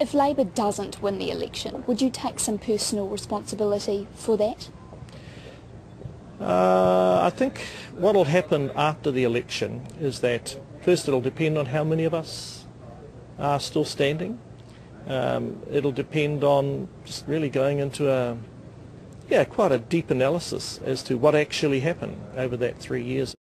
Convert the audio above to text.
If Labour doesn't win the election, would you take some personal responsibility for that? Uh, I think what will happen after the election is that first it'll depend on how many of us are still standing. Um, it'll depend on just really going into a yeah quite a deep analysis as to what actually happened over that three years.